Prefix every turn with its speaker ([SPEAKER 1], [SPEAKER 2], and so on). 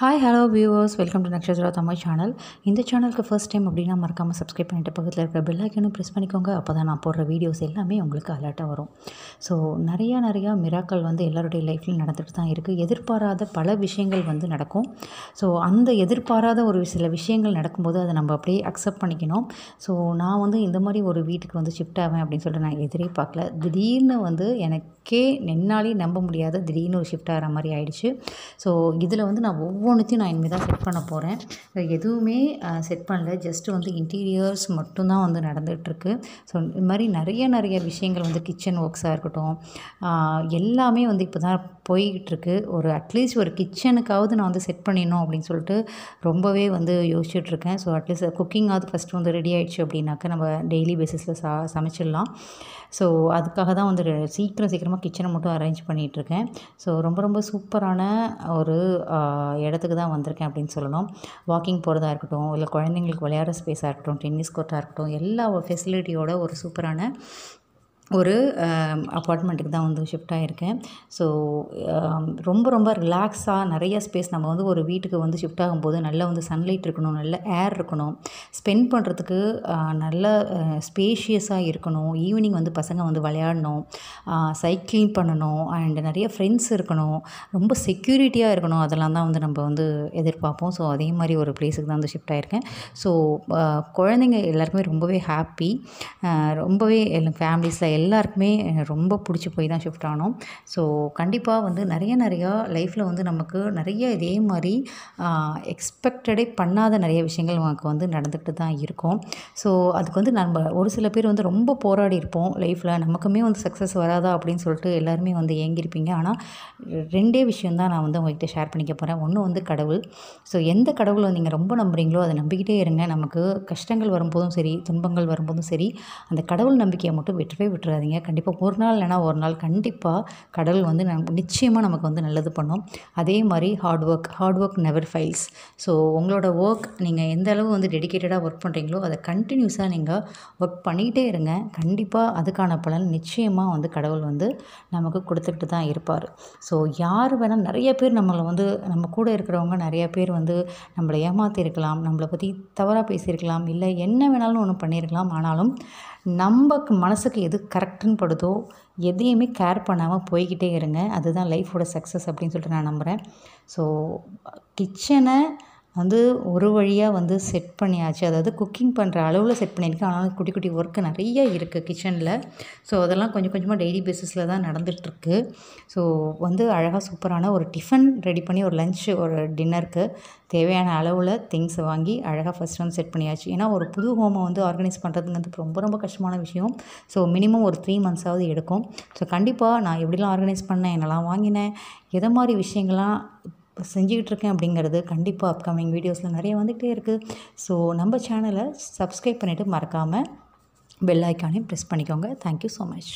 [SPEAKER 1] Hi hello viewers welcome to Nakshatra Tamil channel இந்த சேனலுக்கு first time அப்படின்னா மறக்காமல் சப்ஸ்கிரைப் பண்ணிட்டு பக்கத்தில் இருக்கிற பெல் ஐக்கனும் ப்ரெஸ் பண்ணிக்கோங்க. அப்போ தான் நான் போடுற வீடியோஸ் எல்லாமே உங்களுக்கு அலர்ட்டாக வரும். ஸோ நிறையா நிறையா மிராக்கள் வந்து எல்லாருடைய லைஃப்லையும் நடந்துட்டு தான் இருக்குது எதிர்பாராத பல விஷயங்கள் வந்து நடக்கும். ஸோ அந்த எதிர்பாராத ஒரு சில விஷயங்கள் நடக்கும்போது அதை நம்ம அப்படியே அக்செப்ட் பண்ணிக்கணும். ஸோ நான் வந்து இந்த மாதிரி ஒரு வீட்டுக்கு வந்து ஷிஃப்ட் ஆவேன் அப்படின்னு சொல்லிட்டு நான் எதிரே பார்க்கல. திடீர்னு வந்து எனக்கே நின்னாலே நம்ப முடியாத திடீர்னு ஒரு ஷிஃப்ட் ஆகிற மாதிரி ஆயிடுச்சு. ஸோ இதில் வந்து நான் ஒவ்வொரு ஒவ்வொன்றுத்தையும் நான் இனிமேல் தான் செட் பண்ண போகிறேன் எதுவுமே செட் பண்ணல. ஜஸ்ட் வந்து இன்டீரியர்ஸ் மட்டும்தான் வந்து நடந்துகிட்ருக்கு. ஸோ இது மாதிரி நிறைய நிறைய விஷயங்கள் வந்து கிச்சன் ஒர்க்ஸாக இருக்கட்டும் எல்லாமே வந்து இப்போ தான் போய்கிட்டுருக்கு ஒரு அட்லீஸ்ட் ஒரு கிச்சனுக்காவது நான் வந்து செட் பண்ணிடணும் அப்படின்னு சொல்லிட்டு ரொம்பவே வந்து யோசிச்சுட்ருக்கேன். ஸோ அட்லீஸ்ட் குக்கிங்காவது ஃபஸ்ட்டு வந்து ரெடி ஆகிடுச்சு அப்படின்னாக்க நம்ம டெய்லி பேசிஸில் சா சமைச்சிடலாம். ஸோ அதுக்காக தான் வந்து சீக்கிரம் சீக்கிரமாக கிச்சனை மட்டும் அரேஞ்ச் பண்ணிகிட்ருக்கேன். ஸோ ரொம்ப ரொம்ப சூப்பரான ஒரு இடம் இடத்துக்கு தான் வந்திருக்கேன் அப்படின்னு சொல்லணும். வாக்கிங் போகிறதா இருக்கட்டும் இல்லை குழந்தைங்களுக்கு விளையாடுற ஸ்பேஸாக இருக்கட்டும் டென்னிஸ் கோர்ட்டாக இருக்கட்டும் எல்லா ஃபெசிலிட்டியோட ஒரு சூப்பரான ஒரு அப்பார்ட்மெண்ட்டுக்கு தான் வந்து ஷிஃப்ட் ஆகியிருக்கேன் ஸோ ரொம்ப ரொம்ப ரிலாக்ஸாக நிறைய ஸ்பேஸ் நம்ம வந்து ஒரு வீட்டுக்கு வந்து ஷிஃப்ட் ஆகும்போது நல்ல வந்து சன்லைட் இருக்கணும் நல்ல ஏர் இருக்கணும். ஸ்பெண்ட் பண்ணுறதுக்கு நல்ல ஸ்பேஷியஸாக இருக்கணும். ஈவினிங் வந்து பசங்க வந்து விளையாடணும். சைக்கிளிங் பண்ணணும். அண்ட் நிறைய ஃப்ரெண்ட்ஸ் இருக்கணும். ரொம்ப செக்யூரிட்டியாக இருக்கணும். அதெல்லாம் தான் வந்து நம்ம வந்து எதிர்பார்ப்போம். ஸோ அதே மாதிரி ஒரு பிளேஸுக்கு தான் வந்து ஷிஃப்ட் ஆகியிருக்கேன் ஸோ குழந்தைங்க எல்லாருக்குமே ரொம்பவே ஹாப்பி ரொம்பவே ஃபேமிலிஸில் எல்லாருக்குமே ரொம்ப பிடிச்சி போய் தான் ஷிஃப்ட் ஆனோம். ஸோ கண்டிப்பாக வந்து நிறைய நிறையா லைஃப்பில் வந்து நமக்கு நிறைய இதே மாதிரி எக்ஸ்பெக்டடே பண்ணாத நிறைய விஷயங்கள் நமக்கு வந்து நடந்துக்கிட்டு தான் இருக்கும். ஸோ அதுக்கு வந்து நம்ம ஒரு சில பேர் வந்து ரொம்ப போராடி இருப்போம் லைஃப்பில் நமக்குமே வந்து சக்ஸஸ் வராதா அப்படின்னு சொல்லிட்டு எல்லாருமே வந்து ஏங்கியிருப்பீங்க. ஆனால் ரெண்டே விஷயம் தான் நான் வந்து உங்ககிட்ட ஷேர் பண்ணிக்க போகிறேன் ஒன்று வந்து கடவுள். ஸோ எந்த கடவுளை நீங்கள் ரொம்ப நம்புறீங்களோ அதை நம்பிக்கிட்டே இருங்க. நமக்கு கஷ்டங்கள் வரும்போதும் சரி துன்பங்கள் வரும்போதும் சரி அந்த கடவுள் நம்பிக்கையை மட்டும் விட்டுறவே விட்டுறாதீங்க கண்டிப்பாக ஒரு நாள் இல்லைனா ஒரு நாள் கண்டிப்பாக கடல் வந்து நம் நிச்சயமாக நமக்கு வந்து நல்லது பண்ணும். அதே மாதிரி hard work hard work never fails so உங்களோட ஒர்க் நீங்கள் எந்த அளவு வந்து டெடிக்கேட்டடாக ஒர்க் பண்ணுறீங்களோ அதை கண்டினியூஸாக நீங்கள் ஒர்க் பண்ணிகிட்டே இருங்க. கண்டிப்பாக அதுக்கான பலன் நிச்சயமாக வந்து கடவுள் வந்து நமக்கு கொடுத்துட்டு தான் இருப்பார். ஸோ யார் வேணால் நிறைய பேர் நம்மளை வந்து நம்ம கூட இருக்கிறவங்க நிறைய பேர் வந்து நம்மளை ஏமாற்றிருக்கலாம் நம்மளை பற்றி தவறாக பேசியிருக்கலாம் இல்லை என்ன வேணாலும் ஒன்று பண்ணியிருக்கலாம். ஆனாலும் நமக்கு மனசுக்கு எது கரெக்டுன்னு படுதோ எதையுமே கேர் பண்ணாமல் போய்கிட்டே இருங்க. அதுதான் லைஃபோட சக்ஸஸ் அப்படின்னு சொல்லிட்டு நான் நம்புகிறேன் ஸோ கிச்சனை வந்து ஒரு வழியாக வந்து செட் பண்ணியாச்சு. அதாவது குக்கிங் பண்ணுற அளவில் செட் பண்ணியிருக்கேன். ஆனால் குட்டி குட்டி ஒர்க்கு நிறைய இருக்குது கிச்சனில் ஸோ அதெல்லாம் கொஞ்சம் கொஞ்சமாக டெய்லி பேசிஸில் தான் நடந்துகிட்ருக்கு ஸோ வந்து அழகாக சூப்பரான ஒரு டிஃபன் ரெடி பண்ணி ஒரு லஞ்ச் ஒரு டின்னருக்கு தேவையான அளவில் திங்ஸ் வாங்கி அழகாக ஃபஸ்ட் வந்து செட் பண்ணியாச்சு. ஏன்னா ஒரு புது ஹோமை வந்து ஆர்கனைஸ் பண்ணுறதுங்கிறது ரொம்ப ரொம்ப கஷ்டமான விஷயம். ஸோ மினிமம் ஒரு த்ரீ மந்த்ஸாவது எடுக்கும். ஸோ கண்டிப்பாக நான் எப்படிலாம் ஆர்கனைஸ் பண்ணேன் என்னெல்லாம் வாங்கினேன் எதை மாதிரி விஷயங்கள்லாம் செஞ்சுக்கிட்டு இருக்கேன் அப்படிங்கிறது கண்டிப்பாக அப்கமிங் வீடியோஸில் நிறைய வந்துகிட்டே இருக்குது ஸோ நம்ம சேனலை சப்ஸ்கிரைப் பண்ணிவிட்டு மறக்காமல் பெல் ஐக்கானையும் ப்ரெஸ் பண்ணிக்கோங்க. Thank you so much